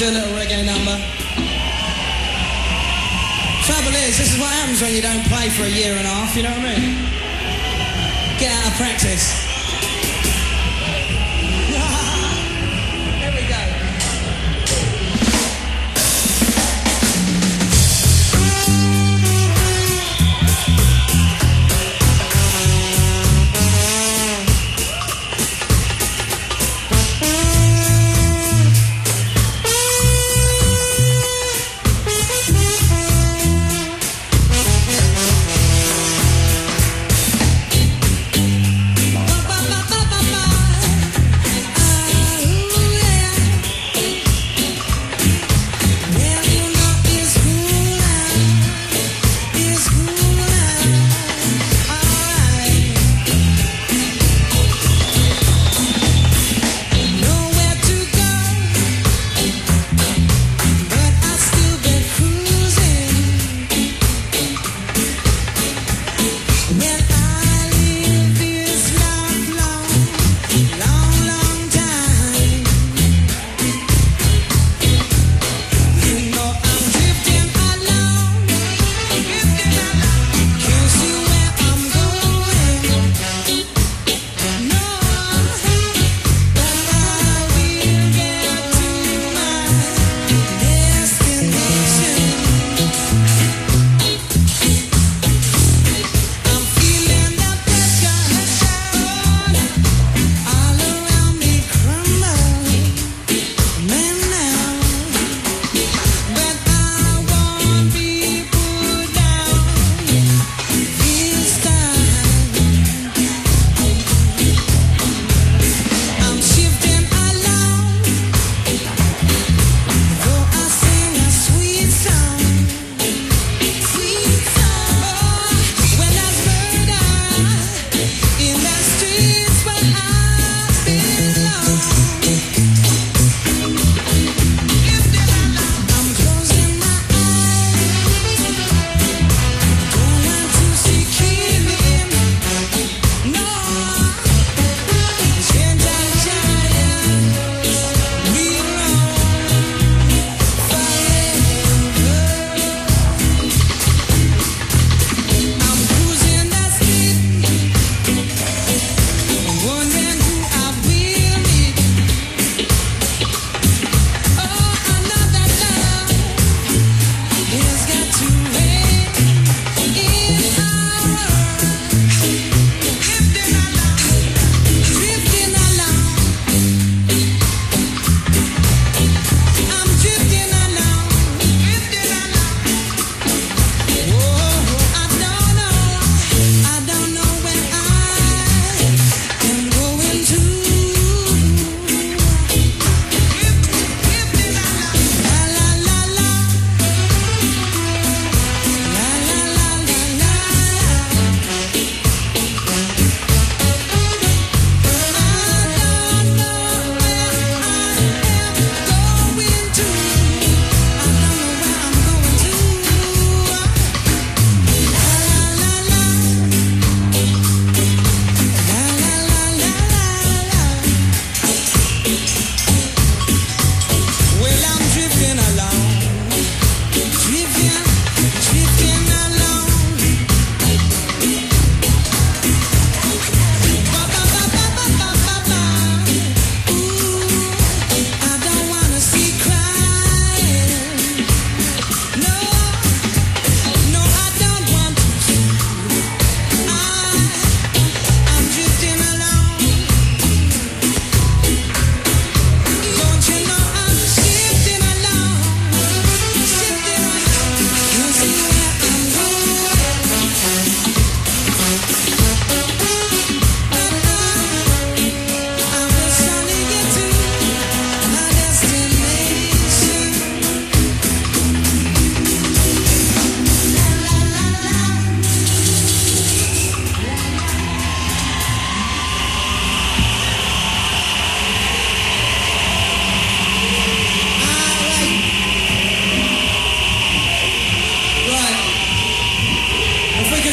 do a little reggae number? Trouble is, this is what happens when you don't play for a year and a half, you know what I mean? Get out of practice.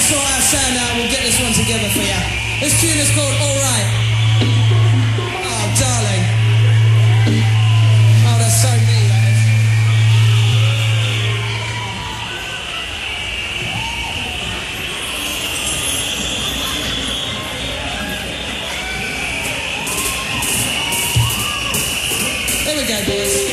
Let's sort our sound out. We'll get this one together for you. This tune is called All Right. Oh, darling. Oh, that's so me. Here we go, boys.